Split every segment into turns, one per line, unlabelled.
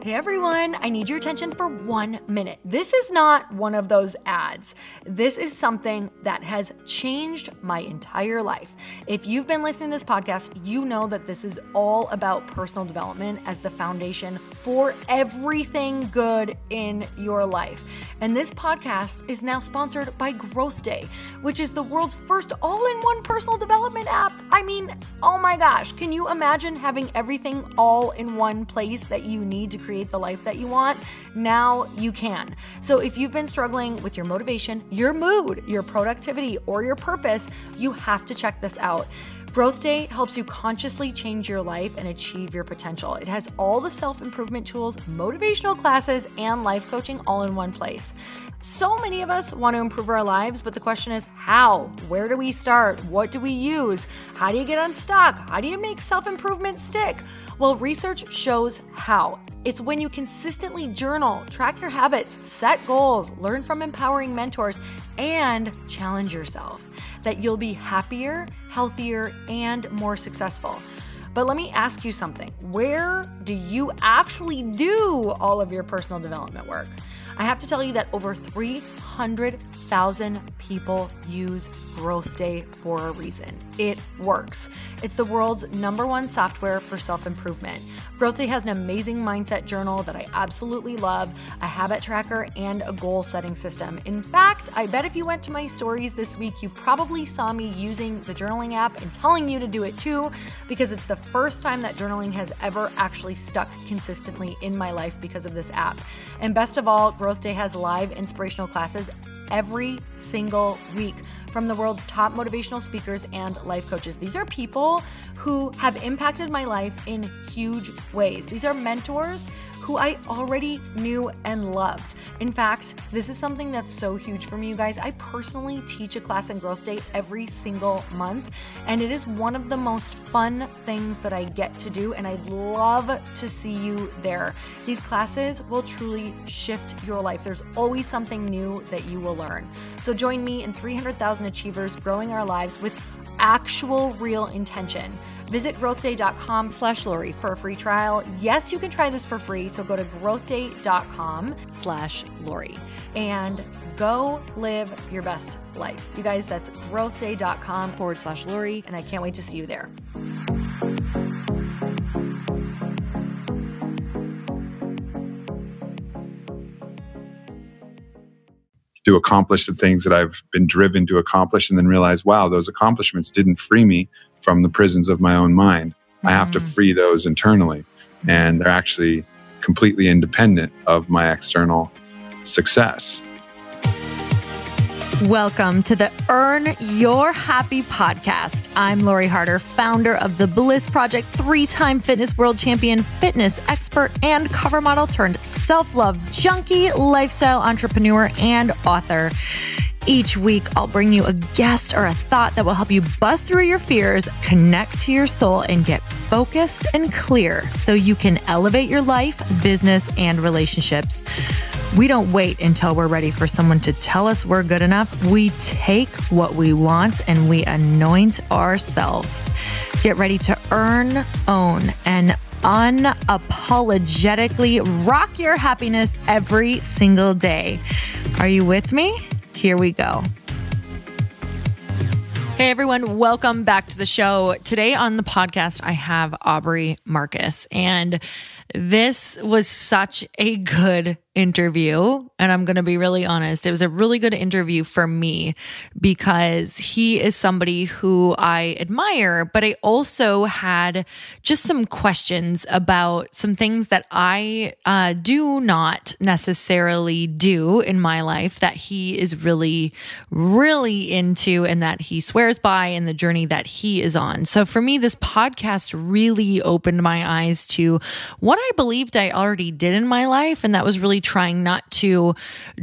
Hey everyone, I need your attention for one minute. This is not one of those ads. This is something that has changed my entire life. If you've been listening to this podcast, you know that this is all about personal development as the foundation for everything good in your life. And this podcast is now sponsored by Growth Day, which is the world's first all in one personal development app. I mean, oh my gosh, can you imagine having everything all in one place that you need to create the life that you want, now you can. So if you've been struggling with your motivation, your mood, your productivity, or your purpose, you have to check this out. Growth Day helps you consciously change your life and achieve your potential. It has all the self improvement tools, motivational classes, and life coaching all in one place. So many of us want to improve our lives, but the question is how? Where do we start? What do we use? How do you get unstuck? How do you make self improvement stick? Well, research shows how. It's when you consistently journal, track your habits, set goals, learn from empowering mentors, and challenge yourself that you'll be happier, healthier, and more successful. But let me ask you something where do you actually do all of your personal development work? I have to tell you that over 300,000 people use Growth Day for a reason. It works. It's the world's number one software for self improvement. Growth Day has an amazing mindset journal that I absolutely love, a habit tracker, and a goal setting system. In fact, I bet if you went to my stories this week, you probably saw me using the journaling app and telling you to do it too, because it's the first time that journaling has ever actually stuck consistently in my life because of this app. And best of all, Growth Day has live inspirational classes every single week from the world's top motivational speakers and life coaches. These are people who have impacted my life in huge ways. These are mentors who I already knew and loved. In fact, this is something that's so huge for me, you guys. I personally teach a class in Growth Day every single month, and it is one of the most fun things that I get to do, and I'd love to see you there. These classes will truly shift your life. There's always something new that you will learn. So join me in 300,000 Achievers growing our lives with actual real intention. Visit growthday.com slash Lori for a free trial. Yes, you can try this for free. So go to growthday.com slash Lori and go live your best life. You guys, that's growthday.com forward slash Lori. And I can't wait to see you there.
To accomplish the things that I've been driven to accomplish and then realize, wow, those accomplishments didn't free me from the prisons of my own mind. Mm. I have to mm. free those internally. And they're actually completely independent of my external success.
Welcome to the Earn Your Happy podcast. I'm Lori Harder, founder of the Bliss Project, three time fitness world champion, fitness expert, and cover model turned self love junkie, lifestyle entrepreneur, and author. Each week, I'll bring you a guest or a thought that will help you bust through your fears, connect to your soul, and get focused and clear so you can elevate your life, business, and relationships. We don't wait until we're ready for someone to tell us we're good enough. We take what we want and we anoint ourselves. Get ready to earn, own, and unapologetically rock your happiness every single day. Are you with me? Here we go. Hey everyone, welcome back to the show. Today on the podcast, I have Aubrey Marcus, and this was such a good interview. And I'm going to be really honest. It was a really good interview for me because he is somebody who I admire, but I also had just some questions about some things that I uh, do not necessarily do in my life that he is really, really into and that he swears by in the journey that he is on. So for me, this podcast really opened my eyes to what I believed I already did in my life. And that was really trying not to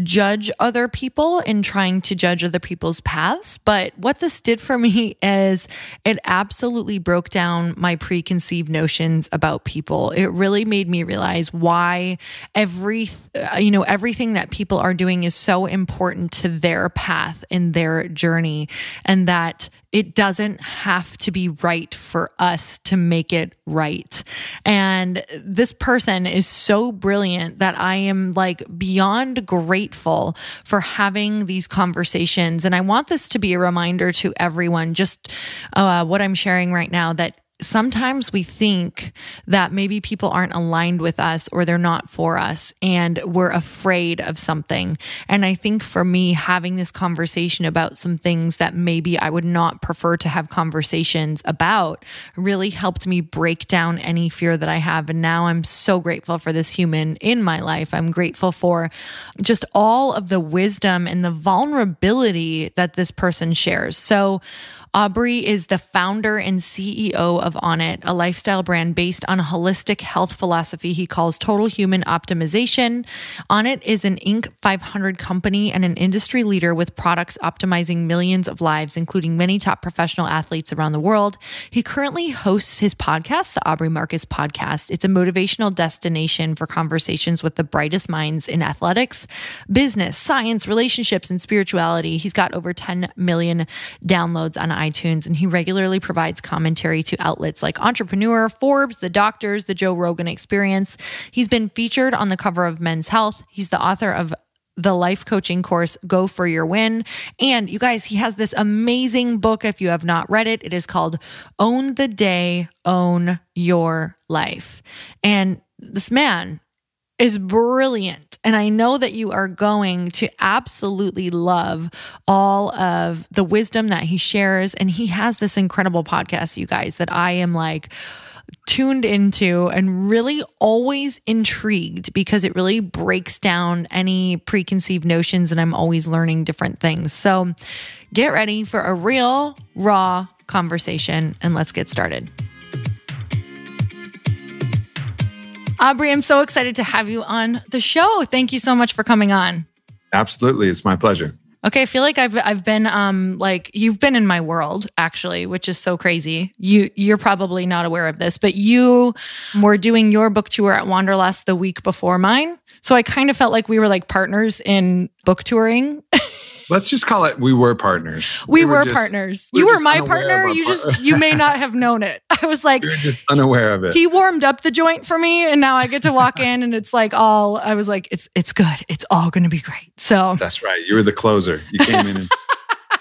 judge other people and trying to judge other people's paths. But what this did for me is it absolutely broke down my preconceived notions about people. It really made me realize why every, uh, you know, everything that people are doing is so important to their path in their journey and that it doesn't have to be right for us to make it right. And this person is so brilliant that I am like beyond grateful for having these conversations. And I want this to be a reminder to everyone, just uh, what I'm sharing right now, that sometimes we think that maybe people aren't aligned with us or they're not for us and we're afraid of something. And I think for me, having this conversation about some things that maybe I would not prefer to have conversations about really helped me break down any fear that I have. And now I'm so grateful for this human in my life. I'm grateful for just all of the wisdom and the vulnerability that this person shares. So, Aubrey is the founder and CEO of Onnit, a lifestyle brand based on a holistic health philosophy he calls total human optimization. Onnit is an Inc. 500 company and an industry leader with products optimizing millions of lives, including many top professional athletes around the world. He currently hosts his podcast, the Aubrey Marcus Podcast. It's a motivational destination for conversations with the brightest minds in athletics, business, science, relationships, and spirituality. He's got over 10 million downloads on iTunes, and he regularly provides commentary to outlets like Entrepreneur, Forbes, The Doctors, The Joe Rogan Experience. He's been featured on the cover of Men's Health. He's the author of the life coaching course, Go for Your Win. And you guys, he has this amazing book. If you have not read it, it is called Own the Day, Own Your Life. And this man is brilliant. And I know that you are going to absolutely love all of the wisdom that he shares. And he has this incredible podcast, you guys, that I am like, tuned into and really always intrigued because it really breaks down any preconceived notions and I'm always learning different things. So get ready for a real, raw conversation and let's get started. Aubrey, I'm so excited to have you on the show. Thank you so much for coming on.
Absolutely. It's my pleasure.
Okay, I feel like I've I've been um like you've been in my world actually, which is so crazy. You you're probably not aware of this, but you were doing your book tour at Wanderlust the week before mine. So I kind of felt like we were like partners in book touring.
Let's just call it we were partners.
We, we were, were just, partners. We you were, my partner. You just you may not have known it. I was like
we were just unaware of it.
He warmed up the joint for me and now I get to walk in and it's like all I was like it's it's good. It's all going to be great. So
That's right. You were the closer. You came in and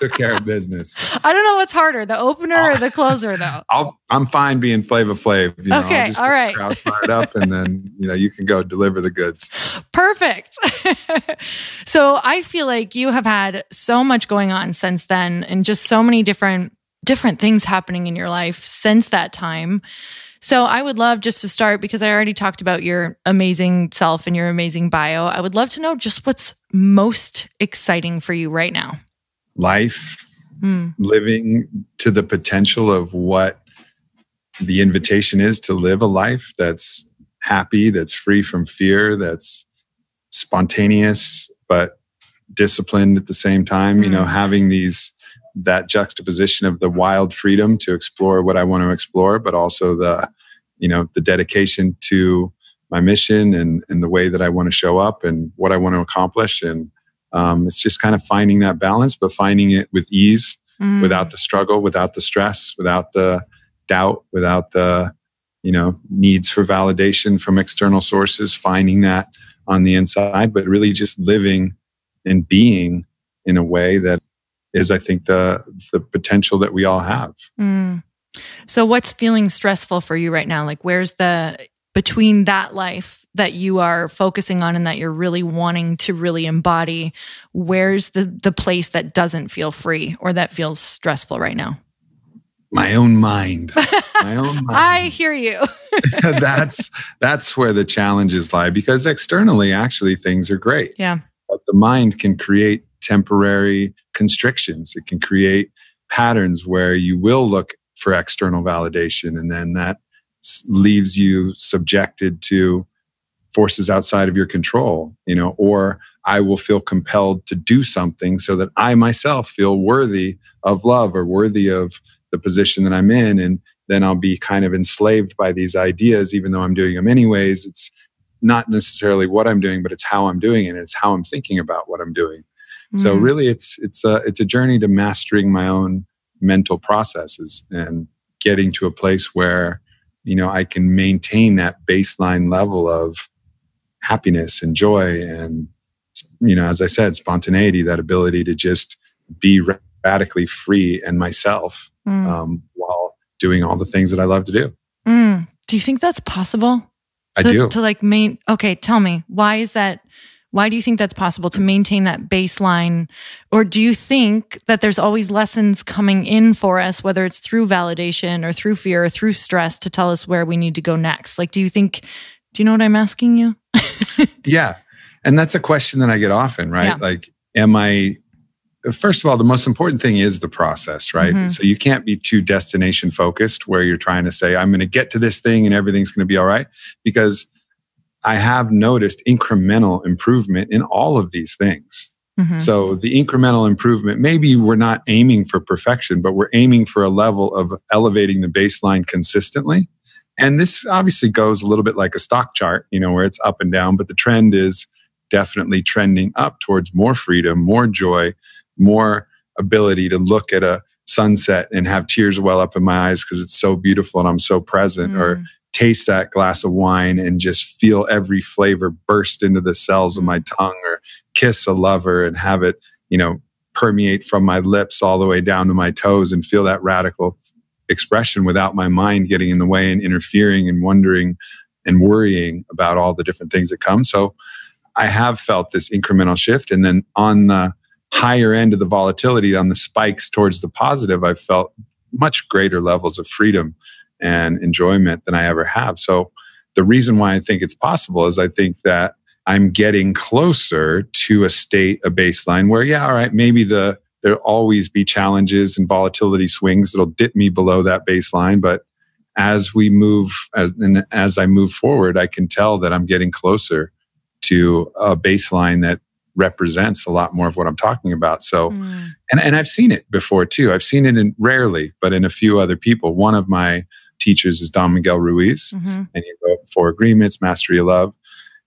took care of business.
I don't know what's harder, the opener or the closer, though.
I'll, I'm fine being Flavor Flav. You know,
okay, all right.
Crowd fired up, and then you know you can go deliver the goods.
Perfect. so I feel like you have had so much going on since then, and just so many different different things happening in your life since that time. So I would love just to start because I already talked about your amazing self and your amazing bio. I would love to know just what's most exciting for you right now
life, mm. living to the potential of what the invitation is to live a life that's happy, that's free from fear, that's spontaneous, but disciplined at the same time. Mm. You know, hmm. having these that juxtaposition of the wild freedom to explore what I want to explore, but also the, you know, the dedication to my mission and, and the way that I want to show up and what I want to accomplish. And um, it's just kind of finding that balance, but finding it with ease, mm. without the struggle, without the stress, without the doubt, without the you know needs for validation from external sources. Finding that on the inside, but really just living and being in a way that is, I think, the the potential that we all have.
Mm. So, what's feeling stressful for you right now? Like, where's the between that life that you are focusing on and that you're really wanting to really embody where's the the place that doesn't feel free or that feels stressful right now?
My own mind. My own mind.
I hear you.
That's that's where the challenges lie because externally actually things are great.
Yeah.
But the mind can create temporary constrictions. It can create patterns where you will look for external validation and then that leaves you subjected to forces outside of your control, you know, or I will feel compelled to do something so that I myself feel worthy of love or worthy of the position that I'm in. And then I'll be kind of enslaved by these ideas, even though I'm doing them anyways. It's not necessarily what I'm doing, but it's how I'm doing it. And it's how I'm thinking about what I'm doing. Mm-hmm. So really it's it's a it's a journey to mastering my own mental processes and getting to a place where you know i can maintain that baseline level of happiness and joy and you know as i said spontaneity that ability to just be radically free and myself mm. um, while doing all the things that i love to do
mm. do you think that's possible
i do
to like main okay tell me why is that why do you think that's possible to maintain that baseline? Or do you think that there's always lessons coming in for us, whether it's through validation or through fear or through stress to tell us where we need to go next? Like, do you think, do you know what I'm asking you?
yeah. And that's a question that I get often, right? Yeah. Like, am I, first of all, the most important thing is the process, right? Mm-hmm. So you can't be too destination focused where you're trying to say, I'm going to get to this thing and everything's going to be all right. Because I have noticed incremental improvement in all of these things. Mm-hmm. So the incremental improvement, maybe we're not aiming for perfection, but we're aiming for a level of elevating the baseline consistently. And this obviously goes a little bit like a stock chart, you know, where it's up and down, but the trend is definitely trending up towards more freedom, more joy, more ability to look at a sunset and have tears well up in my eyes because it's so beautiful and I'm so present, mm. or taste that glass of wine and just feel every flavor burst into the cells of my mm. tongue or kiss a lover and have it, you know, permeate from my lips all the way down to my toes and feel that radical expression without my mind getting in the way and interfering and wondering and worrying about all the different things that come. So I have felt this incremental shift. And then on the higher end of the volatility, on the spikes towards the positive, I've felt much greater levels of freedom and enjoyment than I ever have. So the reason why I think it's possible is I think that I'm getting closer to a state, a baseline where, yeah, all right, maybe the there'll always be challenges and volatility swings that'll dip me below that baseline. But as we move, as, and as I move forward, I can tell that I'm getting closer to a baseline that represents a lot more of what I'm talking about. So, mm. and, and I've seen it before too. I've seen it in rarely, but in a few other people. One of my teachers is Don Miguel Ruiz, mm-hmm. and he wrote Four Agreements, Mastery of Love.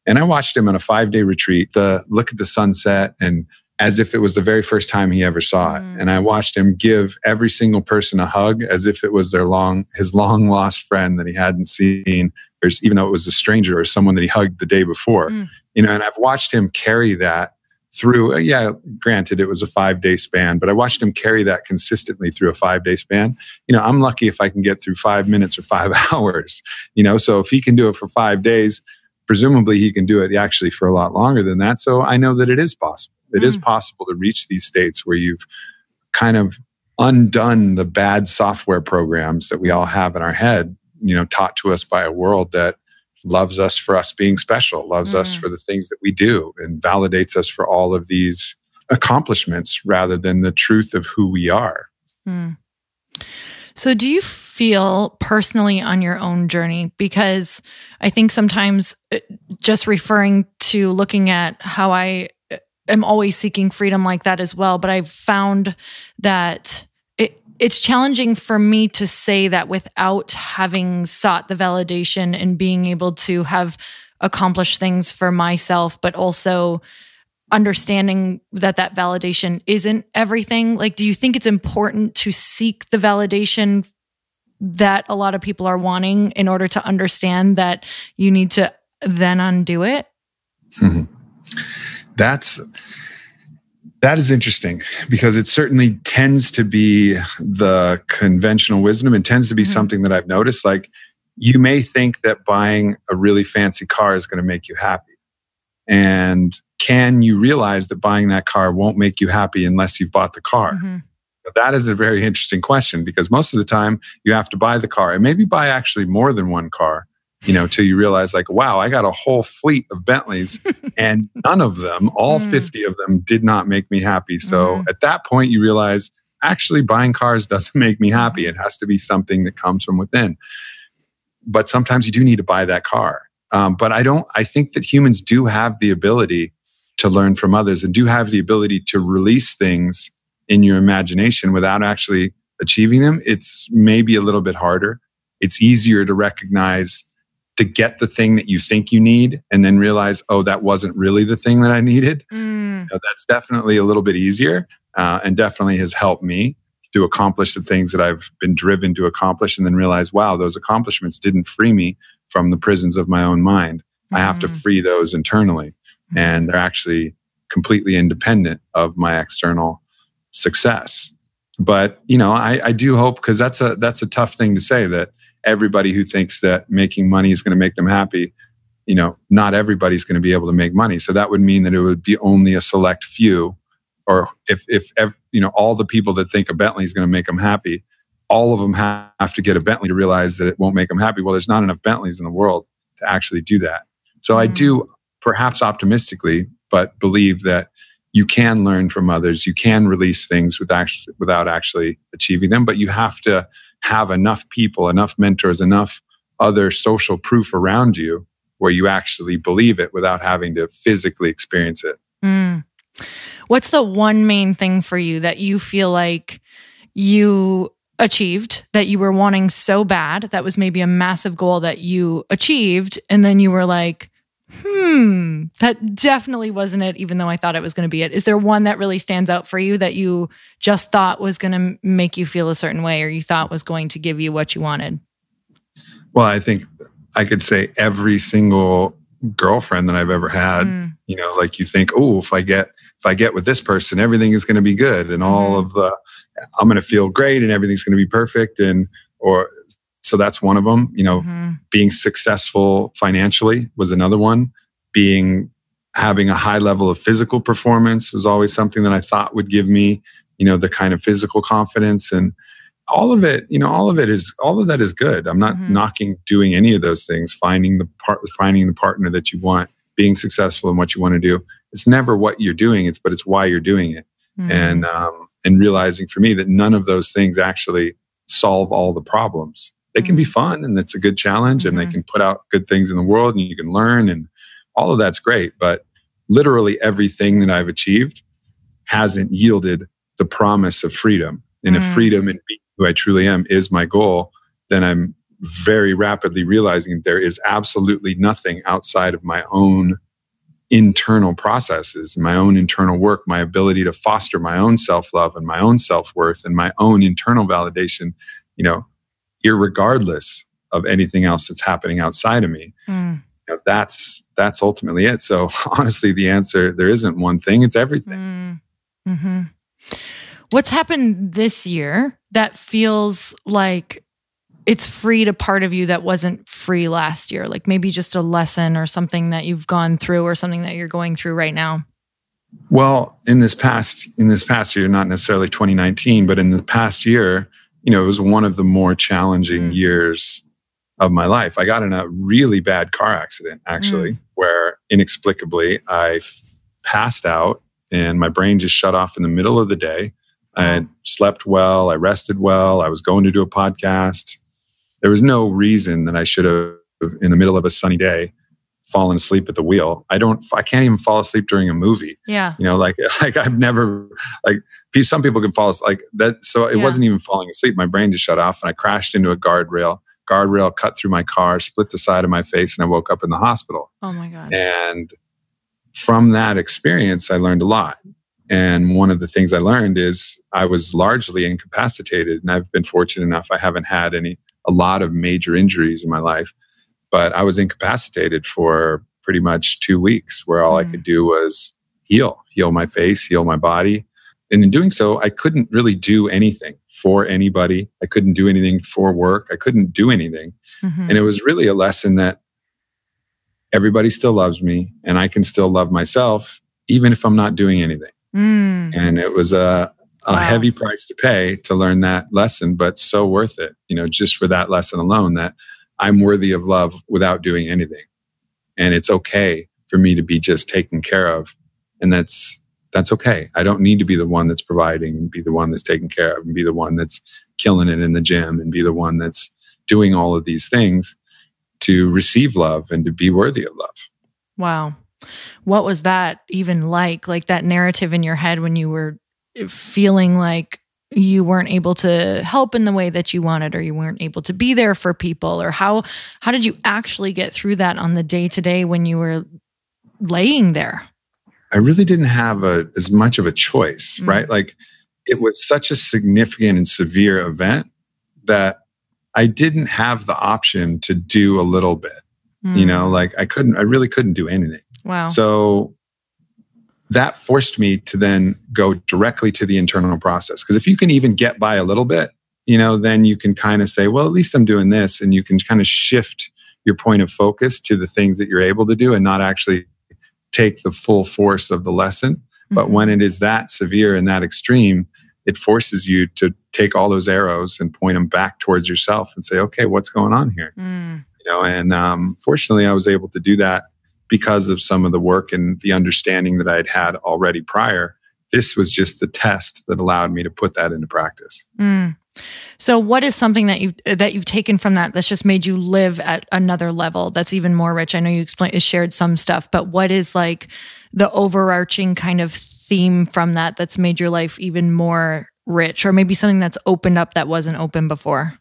And I watched him on a five day retreat, the look at the sunset, and as if it was the very first time he ever saw it. Mm. And I watched him give every single person a hug as if it was their long, his long lost friend that he hadn't seen, or even though it was a stranger or someone that he hugged the day before. Mm. You know, and I've watched him carry that through uh, yeah granted it was a five day span but i watched him carry that consistently through a five day span you know i'm lucky if i can get through five minutes or five hours you know so if he can do it for five days presumably he can do it actually for a lot longer than that so i know that it is possible It mm. is possible to reach these states where you've kind of undone the bad software programs that we all have in our head you know taught to us by a world that loves us for us being special, loves mm. us for the things that we do, and validates us for all of these accomplishments rather than the truth of who we are. Mm.
So, do you feel personally on your own journey? Because I think sometimes uh, just referring to looking at how I am always seeking freedom like that as well, but I've found that it's challenging for me to say that without having sought the validation and being able to have accomplished things for myself, but also understanding that that validation isn't everything. Like, do you think it's important to seek the validation that a lot of people are wanting in order to understand that you need to then undo it? Mm-hmm.
That's that is interesting because it certainly tends to be the conventional wisdom and tends to be mm-hmm. something that I've noticed. Like, you may think that buying a really fancy car is going to make you happy. And can you realize that buying that car won't make you happy unless you've bought the car? Mm-hmm. That is a very interesting question because most of the time you have to buy the car and maybe buy actually more than one car you know, till you realize like, wow, I got a whole fleet of Bentleys and none of them, all mm. 50 of them did not make me happy. So mm. at that point, you realize actually buying cars doesn't make me happy. Mm-hmm. It has to be something that comes from within. But sometimes you do need to buy that car. Um, but I don't, I think that humans do have the ability to learn from others and do have the ability to release things in your imagination without actually achieving them. It's maybe a little bit harder. It's easier to recognize to get the thing that you think you need and then realize, oh, that wasn't really the thing that I needed. Mm. You know, that's definitely a little bit easier uh, and definitely has helped me. to accomplish the things that I've been driven to accomplish and then realize, wow, those accomplishments didn't free me from the prisons of my own mind. Mm-hmm. I have to mm. free those internally. Mm-hmm. And they're actually completely independent of my external success. But, you know, I, I do hope because that's a that's a tough thing to say that everybody who thinks that making money is going to make them happy, you know, not everybody's going to be able to make money. So that would mean that it would be only a select few or if if you know all the people that think a Bentley is going to make them happy, all of them have to get a Bentley to realize that it won't make them happy. Well, there's not enough Bentleys in the world to actually do that. So mm. I do perhaps optimistically, but believe that you can learn from others. You can release things with actually, without actually achieving them, but you have to have enough people, enough mentors, enough other social proof around you where you actually believe it without having to physically experience it. Mm.
What's the one main thing for you that you feel like you achieved that you were wanting so bad? That was maybe a massive goal that you achieved. And then you were like, hmm, that definitely wasn't it, even though I thought it was going to be it. Is there one that really stands out for you that you just thought was going to make you feel a certain way or you thought was going to give you what you wanted?
Well, I think I could say every single girlfriend that I've ever had, mm. you know, like you think, oh, if I get if I get with this person, everything is going to be good and all mm-hmm. of the, I'm going to feel great and everything's going to be perfect. And, or, so that's one of them. You know, mm-hmm. being successful financially was another one. Being, having a high level of physical performance was always something that I thought would give me, you know, the kind of physical confidence and, all of it you know all of it is all of that is good i'm not mm-hmm. knocking doing any of those things finding the part finding the partner that you want being successful in what you want to do it's never what you're doing it's but it's why you're doing it mm-hmm. and um, and realizing for me that none of those things actually solve all the problems they can be mm-hmm. fun and it's a good challenge mm-hmm. and they mm-hmm. can put out good things in the world and you can learn and all of that's great but literally everything that i've achieved hasn't yielded the promise of freedom and mm. if freedom and being who i truly am is my goal then i'm very rapidly realizing there is absolutely nothing outside of my own internal processes, my own internal work, my ability to foster my own self love and my own self worth and my own internal validation, you know, regardless of anything else that's happening outside of me. Mm. You know, that's that's ultimately it. So honestly, the answer there isn't one thing; it's everything. Mm. Mm-hmm.
What's happened this year that feels like it's freed a part of you that wasn't free last year like maybe just a lesson or something that you've gone through or something that you're going through right now
well in this past in this past year not necessarily 2019 but in the past year you know it was one of the more challenging mm. years of my life i got in a really bad car accident actually mm. where inexplicably I f- passed out and my brain just shut off in the middle of the day I slept well. I rested well. I was going to do a podcast there was no reason that I should have, in the middle of a sunny day, fallen asleep at the wheel. I don't, I can't even fall asleep during a movie.
Yeah.
You know, like, like I've never, like, some people can fall asleep like that. So it yeah. wasn't even falling asleep. My brain just shut off and I crashed into a guardrail. Guardrail cut through my car, split the side of my face, and I woke up in the hospital.
Oh my God.
And from that experience, I learned a lot. And one of the things I learned is I was largely incapacitated. And I've been fortunate enough, I haven't had any a lot of major injuries in my life, but I was incapacitated for pretty much two weeks where all mm. I could do was heal, heal my face, heal my body. And in doing so, I couldn't really do anything for anybody. I couldn't do anything for work. I couldn't do anything. Mm-hmm. And it was really a lesson that everybody still loves me and I can still love myself, even if I'm not doing anything. Mm. And it was a, a wow. heavy price to pay to learn that lesson, but so worth it, you know, just for that lesson alone that I'm worthy of love without doing anything. And it's okay for me to be just taken care of. And that's, that's okay. I don't need to be the one that's providing and be the one that's taken care of and be the one that's killing it in the gym and be the one that's doing all of these things to receive love and to be worthy of love.
Wow. What was that even like? Like that narrative in your head when you were feeling like you weren't able to help in the way that you wanted or you weren't able to be there for people or how how did you actually get through that on the day to day when you were laying there
i really didn't have a as much of a choice mm-hmm. right like it was such a significant and severe event that I didn't have the option to do a little bit. Mm. You know, hmm. like I couldn't, I really couldn't do anything.
Wow.
So that forced me to then go directly to the internal process. Because if you can even get by a little bit, you know, then you can kind of say, well, at least I'm doing this. And you can kind of shift your point of focus to the things that you're able to do and not actually take the full force of the lesson. Mm-hmm. But when it is that severe and that extreme, it forces you to take all those arrows and point them back towards yourself and say, okay, what's going on here? Mm. You know, and um, fortunately, I was able to do that because of some of the work and the understanding that I had already prior. This was just the test that allowed me to put that into practice.
Mm. So, what is something that you've that you've taken from that that's just made you live at another level that's even more rich? I know you explained shared some stuff, but what is like the overarching kind of theme from that that's made your life even more rich, or maybe something that's opened up that wasn't open before?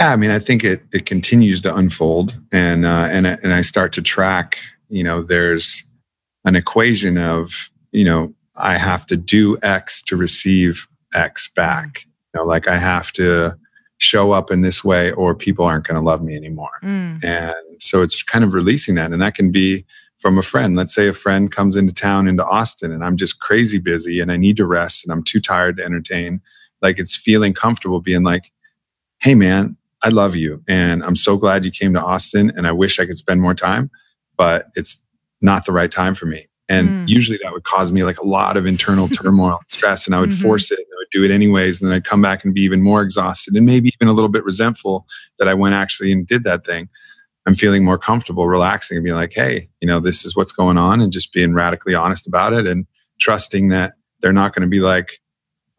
Yeah, I mean, I think it it continues to unfold, and uh, and and I start to track. You know, there's an equation of you know I have to do X to receive X back. You know, like I have to show up in this way, or people aren't going to love me anymore. Mm. And so it's kind of releasing that, and that can be from a friend. Let's say a friend comes into town into Austin, and I'm just crazy busy, and I need to rest, and I'm too tired to entertain. Like it's feeling comfortable, being like, "Hey, man, I love you. And I'm so glad you came to Austin. And I wish I could spend more time, but it's not the right time for me. And mm. usually that would cause me like a lot of internal turmoil and stress. And I would mm-hmm. force it and I would do it anyways. And then I'd come back and be even more exhausted and maybe even a little bit resentful that I went actually and did that thing. I'm feeling more comfortable relaxing and being like, hey, you know, this is what's going on and just being radically honest about it and trusting that they're not going to be like,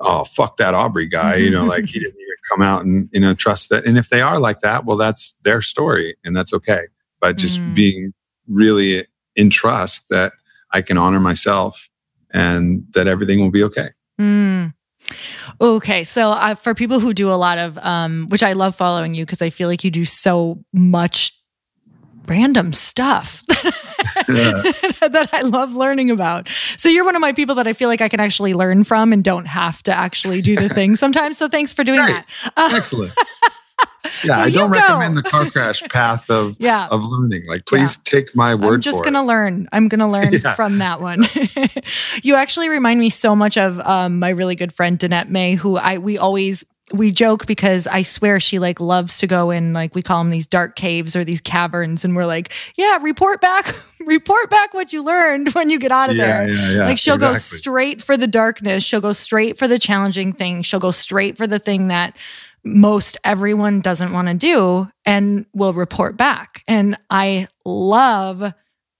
oh, fuck that Aubrey guy. You know, like he didn't come out and you know trust that. And if they are like that well that's their story and that's okay. But just mm. being really in trust that i can honor myself and that everything will be okay.
Mm. Okay, so uh, for people who do a lot of, um, which I love following you because I feel like you do so much random stuff that I love learning about. So you're one of my people that I feel like I can actually learn from and don't have to actually do the thing sometimes. So thanks for doing that.
Uh, Excellent. Yeah, so I don't recommend the car crash path of yeah. of learning. Like, please yeah. take my word.
I'm just
gonna
it. learn. I'm gonna learn yeah. from that one. you actually remind me so much of um, my really good friend Danette May, who I we always we joke because I swear she like loves to go in like we call them these dark caves or these caverns and we're like, yeah, report back, report back what you learned when you get out of yeah, there. Yeah, yeah, like she'll exactly. go straight for the darkness, she'll go straight for the challenging thing, she'll go straight for the thing that most everyone doesn't want to do and will report back. And I love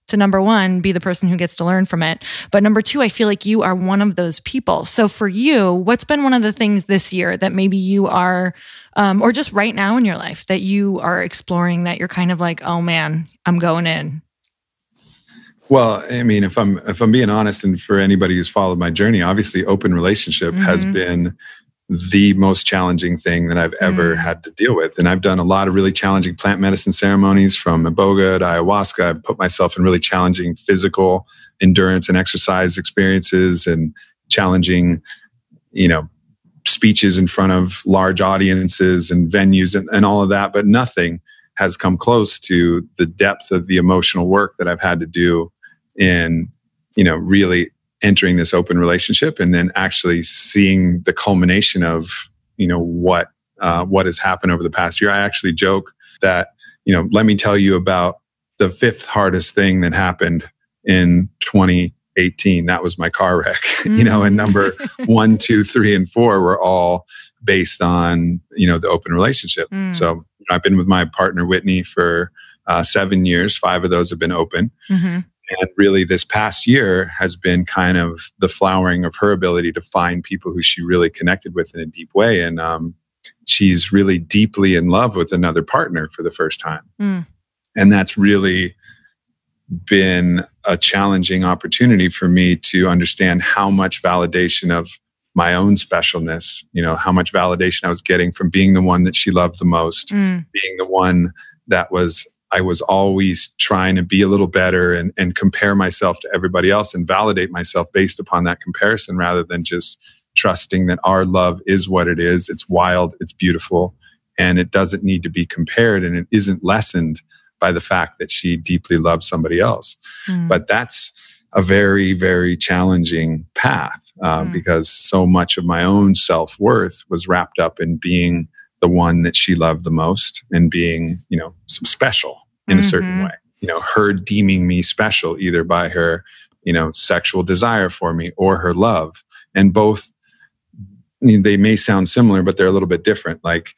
to number one, be the person who gets to learn from it. But number two, I feel like you are one of those people. So for you, what's been one of the things this year that maybe you are, um, or just right now in your life that you are exploring that you're kind of like, oh man, I'm going in?
Well, I mean, if I'm if I'm being honest, and for anybody who's followed my journey, obviously, open relationship mm-hmm. has been the most challenging thing that I've ever mm. had to deal with. And I've done a lot of really challenging plant medicine ceremonies from iboga to ayahuasca. I've put myself in really challenging physical endurance and exercise experiences and challenging, you know, speeches in front of large audiences and venues and, and all of that. But nothing has come close to the depth of the emotional work that I've had to do in, you know, really entering this open relationship and then actually seeing the culmination of you know what uh, what has happened over the past year. I actually joke that you know let me tell you about the fifth hardest thing that happened in 2018. That was my car wreck. Mm. you know, and number mm. one, two, three, and four were all based on you know the open relationship. Mm. So I've been with my partner Whitney for uh, seven years. Five of those have been open. Mm-hmm. And really, this past year has been kind of the flowering of her ability to find people who she really connected with in a deep way. And um, she's really deeply in love with another partner for the first time. Mm. And that's really been a challenging opportunity for me to understand how much validation of my own specialness, you know, how much validation I was getting from being the one that she loved the most, mm. being the one that was I was always trying to be a little better and, and compare myself to everybody else and validate myself based upon that comparison rather than just trusting that our love is what it is. It's wild, it's beautiful, and it doesn't need to be compared and it isn't lessened by the fact that she deeply loves somebody else. Mm. But that's a very, very challenging path uh, mm. because so much of my own self worth was wrapped up in being the one that she loved the most and being, you know, special in mm-hmm. a certain mm-hmm. way. You know, her deeming me special either by her, you know, sexual desire for me or her love. And both, they may sound similar, but they're a little bit different. Like,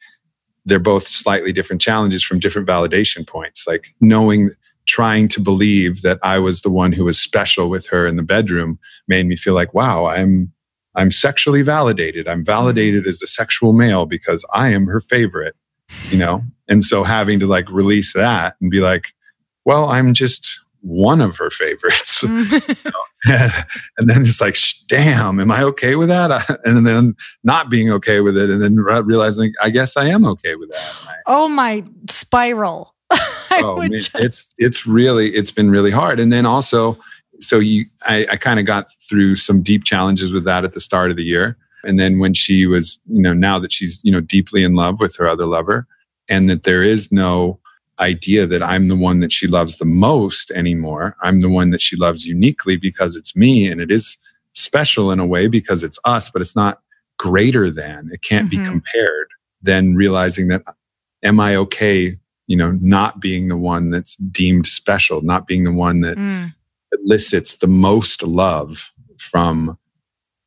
they're both slightly different challenges from different validation points. Like knowing, trying to believe that I was the one who was special with her in the bedroom made me feel like, wow, I'm I'm sexually validated. I'm validated as a sexual male because I am her favorite, you know? And so having to like release that and be like, well, I'm just one of her favorites. Mm. and then it's like, damn, am I okay with that? And then not being okay with it. And then realizing, I guess I am okay with that.
Oh, my spiral.
oh, man, just... it's, it's really, it's been really hard. And then also, so you, I, I kind of got through some deep challenges with that at the start of the year. And then when she was, you know, now that she's, you know, deeply in love with her other lover and that there is no, idea that I'm the one that she loves the most anymore. I'm the one that she loves uniquely because it's me and it is special in a way because it's us, but it's not greater than. It can't mm-hmm. be compared. Then realizing that am I okay, you know, not being the one that's deemed special, not being the one that mm. Elicits the most love from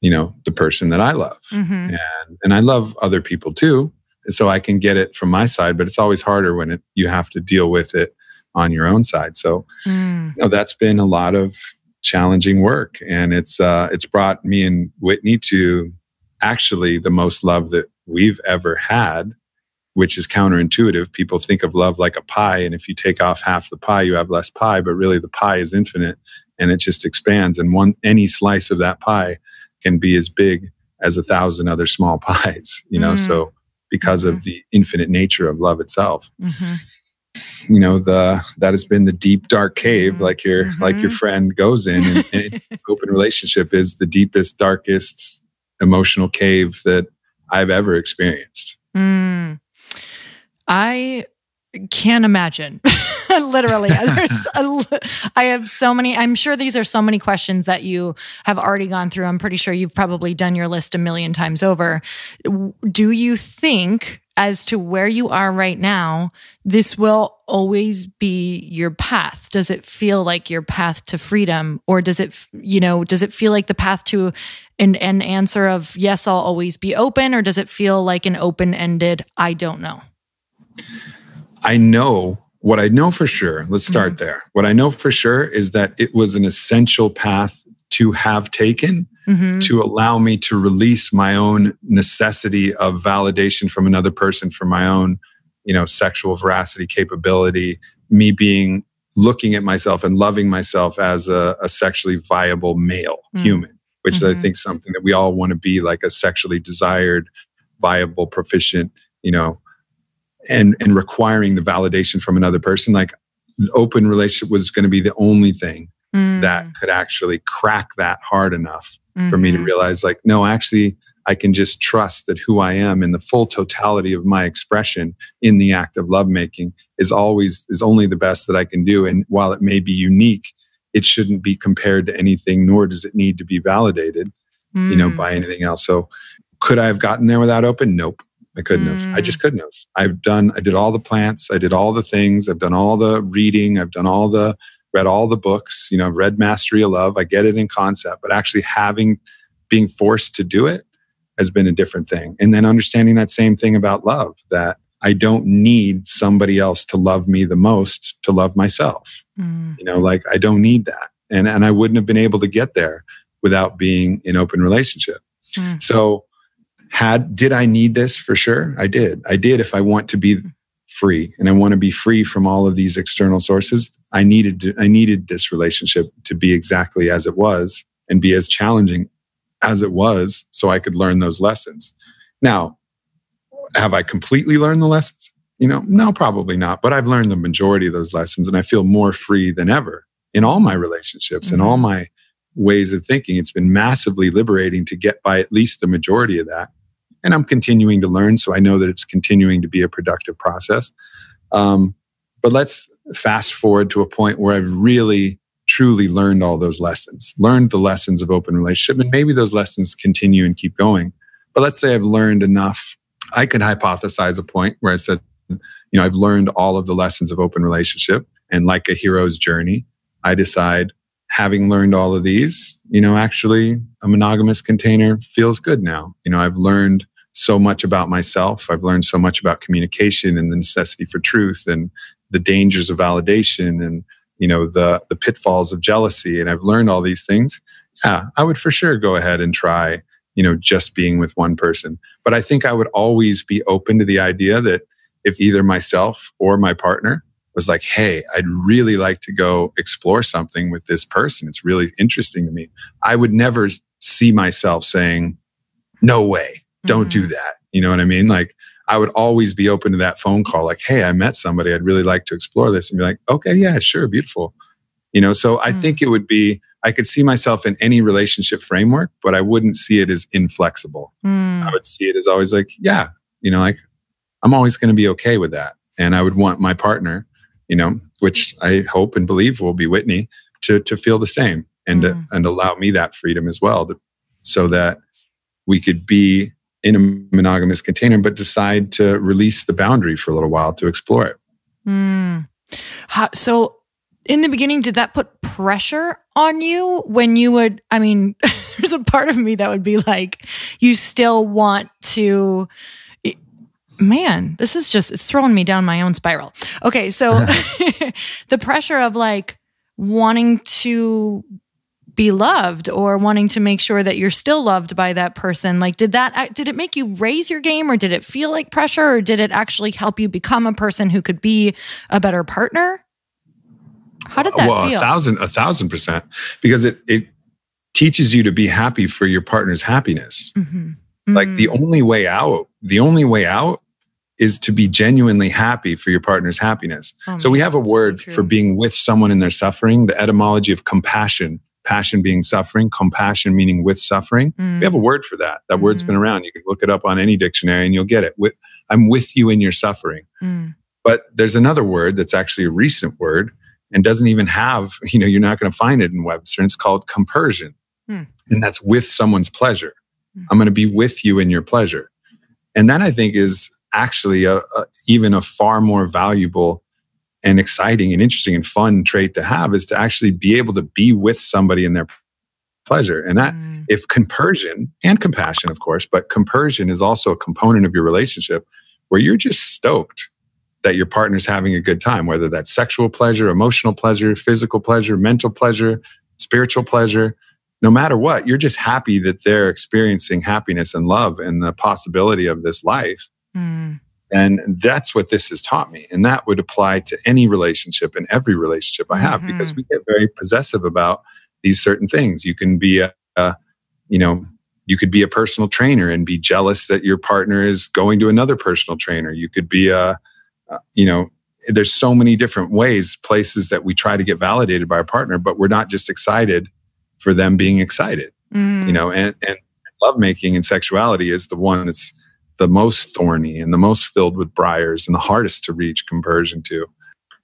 you know the person that I love. Mm-hmm. And and I love other people too, And so I can get it from my side, but it's always harder when it, you have to deal with it on your own side. So, mm. you know, that's been a lot of challenging work, and it's uh, it's brought me and Whitney to actually the most love that we've ever had, which is counterintuitive. People think of love like a pie, and if you take off half the pie, you have less pie. But really, the pie is infinite, and it just expands. And one any slice of that pie can be as big as a thousand other small pies. You know, mm. so because mm-hmm. of the infinite nature of love itself. Mm-hmm. You know, the that has been the deep dark cave, mm-hmm. like your like your mm-hmm. friend goes in, and, and open relationship is the deepest, darkest emotional cave that I've ever experienced.
Mm. I can't imagine. Literally, I have so many. I'm sure these are so many questions that you have already gone through. I'm pretty sure you've probably done your list a million times over. Do you think, as to where you are right now, this will always be your path? Does it feel like your path to freedom, or does it, you know, does it feel like the path to an, an answer of yes, I'll always be open, or does it feel like an open ended, I don't know?
I know what I know for sure, let's start mm-hmm. there. What I know for sure is that it was an essential path to have taken mm-hmm. to allow me to release my own necessity of validation from another person for my own, you know, sexual veracity capability, me being looking at myself and loving myself as a, a sexually viable male mm-hmm. human, which I mm-hmm. think something that we all want to be like a sexually desired, viable, proficient, you know, and and requiring the validation from another person like open relationship was going to be the only thing mm. that could actually crack that hard enough mm-hmm. for me to mm-hmm. realize like no actually i can just trust that who i am in the full totality of my expression in the act of lovemaking is always is only the best that i can do and while it may be unique it shouldn't be compared to anything nor does it need to be validated mm. you know mm. by anything else so could i have gotten there without open nope I couldn't mm. have. I just mm. couldn't have. I've done, I did all the plants. I did all the things. I've done all the reading. I've done all the, read all the books. You know, read Mastery of Love. I get it in concept, but actually having, being forced to do it has been a different thing. And then understanding that same thing about love that I don't need somebody else to love me the most to love myself. Mm. You know, like I don't need that. And, and I wouldn't have been able to get there without being in open relationship. Mm. So had did i need this for sure i did i did if i want to be free and i want to be free from all of these external sources i needed to, i needed this relationship to be exactly as it was and be as challenging as it was so i could learn those lessons now have i completely learned the lessons you know no probably not but i've learned the majority of those lessons and i feel more free than ever in all my relationships mm-hmm. and all my ways of thinking. It's been massively liberating to get by at least the majority of that. And I'm continuing to learn, so I know that it's continuing to be a productive process. Um, but let's fast forward to a point where I've really, truly learned all those lessons, learned the lessons of open relationship, and maybe those lessons continue and keep going. But let's say I've learned enough. I could hypothesize a point where I said, you know, I've learned all of the lessons of open relationship, and like a hero's journey, I decide having learned all of these, you know, actually a monogamous container feels good now. You know, I've learned so much about myself. I've learned so much about communication and the necessity for truth and the dangers of validation and, you know, the the pitfalls of jealousy. And I've learned all these things. Yeah, I would for sure go ahead and try, you know, just being with one person. But I think I would always be open to the idea that if either myself or my partner was like, hey, I'd really like to go explore something with this person. It's really interesting to me. I would never see myself saying, no way, don't mm-hmm. do that. You know what I mean? Like, I would always be open to that phone call, like, hey, I met somebody. I'd really like to explore this and be like, okay, yeah, sure, beautiful. You know, so I mm. think it would be, I could see myself in any relationship framework, but I wouldn't see it as inflexible. Mm. I would see it as always like, yeah, you know, like I'm always going to be okay with that. And I would want my partner you know, which I hope and believe will be Whitney to to feel the same and mm. and allow me that freedom as well, to, so that we could be in a monogamous container, but decide to release the boundary for a little while to explore it.
Mm. How, so, in the beginning, did that put pressure on you when you would? I mean, there's a part of me that would be like, you still want to man, this is just, it's throwing me down my own spiral. Okay. So the pressure of like wanting to be loved or wanting to make sure that you're still loved by that person like did that did it make you raise your game or did it feel like pressure or did it actually help you become a person who could be a better partner how did that
well,
feel
a thousand a thousand percent because it it teaches you to be happy for your partner's happiness mm-hmm. Mm-hmm. like the mm. only way out the only way out is to be genuinely happy for your partner's happiness. Oh, so we have a word so for being with someone in their suffering, the etymology of compassion, passion being suffering, compassion meaning with suffering. Mm. We have a mm. word for that. That mm. word's been mm. around. You can look it up on any dictionary and you'll get it. With, I'm with you in your suffering. Mm. But there's another word that's actually a recent word and doesn't even have, you know, you're not going to find it in Webster. And it's called compersion. Mm. And that's with someone's pleasure. I'm going to be with you in your pleasure. And that I think is actually a, a, even a far more valuable and exciting and interesting and fun trait to have is to actually be able to be with somebody in their pleasure. And that, mm. if compersion and compassion, of course, but compersion is also a component of your relationship where you're just stoked that your partner's having a good time, whether that's sexual pleasure, emotional pleasure, physical pleasure, mental pleasure, spiritual pleasure. No matter what, you're just happy that they're experiencing happiness and love and the possibility of this life. Mm. And that's what this has taught me. And that would apply to any relationship and every relationship I have mm-hmm. because we get very possessive about these certain things. You can be a, a, you know, you could be a personal trainer and be jealous that your partner is going to another personal trainer. You could be a, a you know, there's so many different ways, places that we try to get validated by our partner, but we're not just excited for them being excited, mm. you know, and, and lovemaking and sexuality is the one that's the most thorny and the most filled with briars and the hardest to reach compersion to.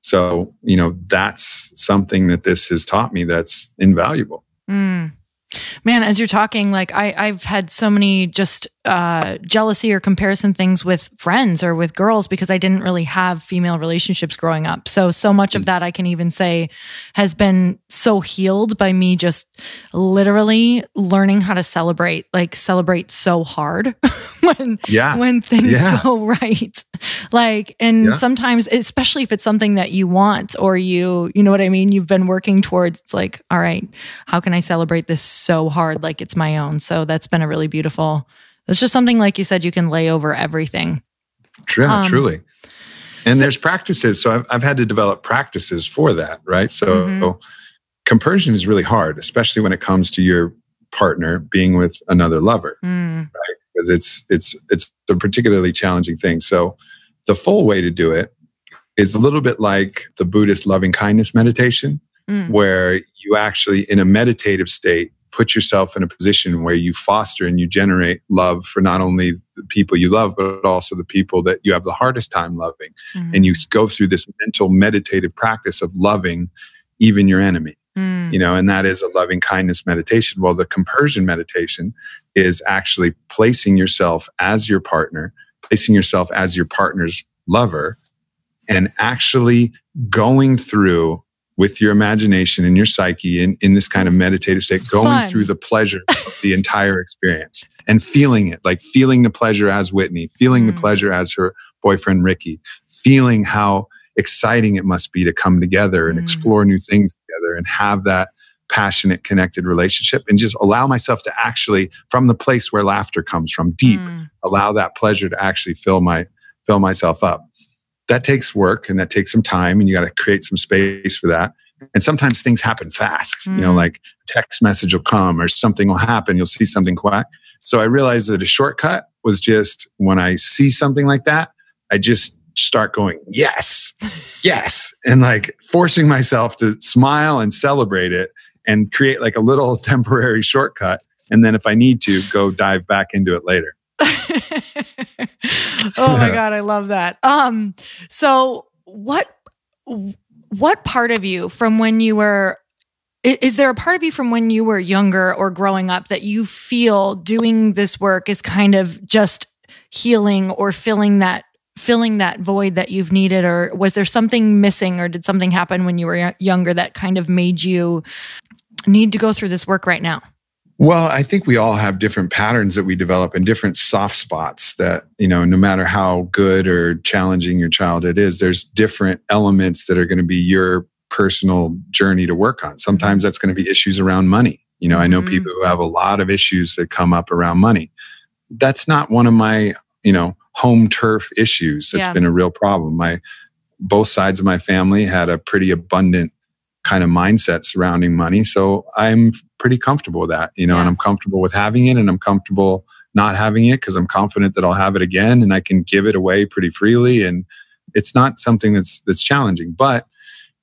So, you know, that's something that this has taught me that's invaluable.
Mm. Man, as you're talking, like I, I've had so many just uh, jealousy or comparison things with friends or with girls because I didn't really have female relationships growing up. So, so much of mm. that I can even say has been so healed by me just literally learning how to celebrate, like celebrate so hard when, yeah. when things yeah. go right. Like, and yeah. sometimes, especially if it's something that you want or you, you know what I mean? You've been working towards, it's like, all right, how can I celebrate this so hard like it's my own? So that's been a really beautiful it's just something like you said, you can lay over everything.
Yeah, um, truly. And so, there's practices. So I've, I've had to develop practices for that, right? So mm-hmm. compersion is really hard, especially when it comes to your partner being with another lover, mm. right? Because it's it's it's a particularly challenging thing. So the full way to do it is a little bit like the Buddhist loving kindness meditation, mm. where you actually, in a meditative state, put yourself in a position where you foster and you generate love for not only the people you love, but also the people that you have the hardest time loving. Mm-hmm. And you go through this mental meditative practice of loving even your enemy. Mm. You know, and that is a loving kindness meditation. Well, the compersion meditation is actually placing yourself as your partner, placing yourself as your partner's lover, and actually going through with your imagination and your psyche in, in this kind of meditative state, going Fun. through the pleasure of the entire experience and feeling it, like feeling the pleasure as Whitney, feeling mm. the pleasure as her boyfriend Ricky, feeling how exciting it must be to come together and mm. explore new things together and have that passionate, connected relationship and just allow myself to actually, from the place where laughter comes from, deep, mm. allow that pleasure to actually fill my fill myself up that takes work and that takes some time and you got to create some space for that and sometimes things happen fast mm. you know mm. like text message will come or something will happen you'll see something quick so i realized that a shortcut was just when i see something like that i just start going yes yes and like forcing myself to smile and celebrate it and create like a little temporary shortcut and then if i need to go dive back into it later
oh my god, I love that. Um, so what what part of you from when you were is there a part of you from when you were younger or growing up that you feel doing this work is kind of just healing or filling that filling that void that you've needed? Or was there something missing or did something happen when you were younger that kind of made you need to go through this work right now
well, I think we all have different patterns that we develop and different soft spots that, you know, no matter how good or challenging your childhood is, there's different elements that are going to be your personal journey to work on. Sometimes that's going to be issues around money. You know, I know mm-hmm. people who have a lot of issues that come up around money. That's not one of my, you know, home turf issues that's yeah. been a real problem. My both sides of my family had a pretty abundant kind of mindset surrounding money. So I'm pretty comfortable with that, you know, yeah. and I'm comfortable with having it and I'm comfortable not having it because I'm confident that I'll have it again and I can give it away pretty freely. And it's not something that's that's challenging. But